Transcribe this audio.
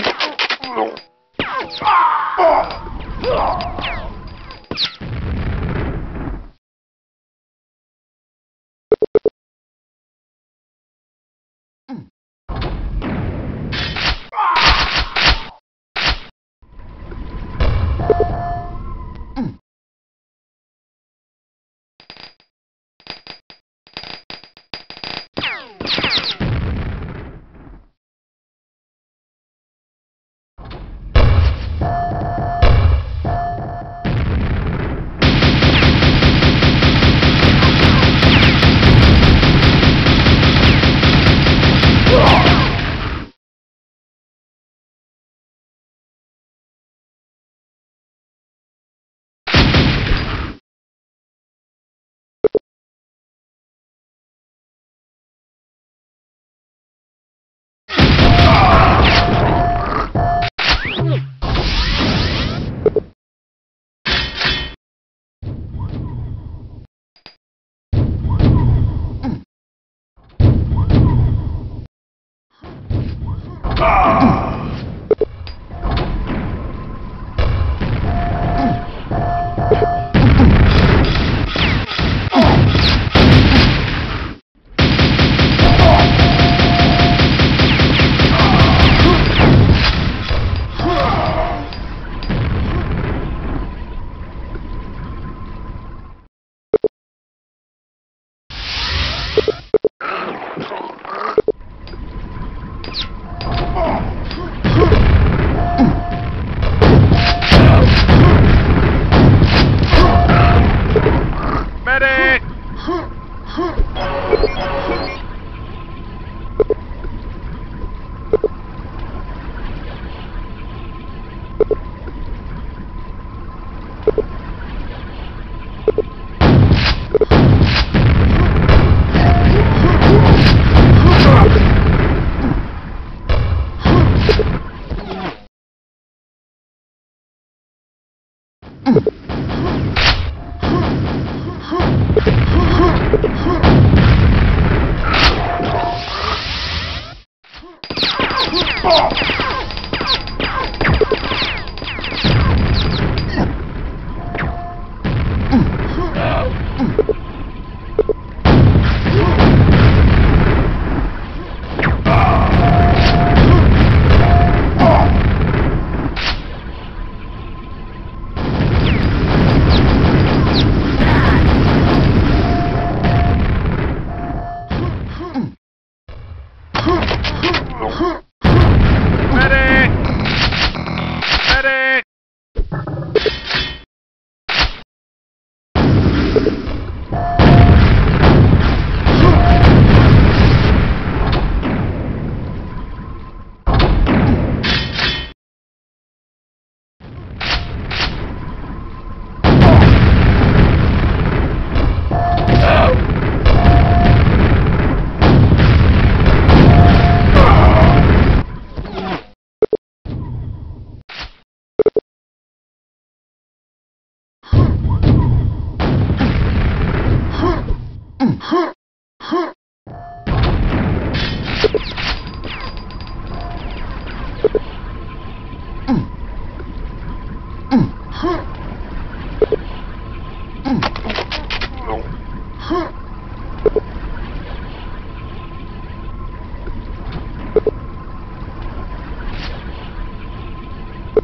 Oh! Medic! Medic!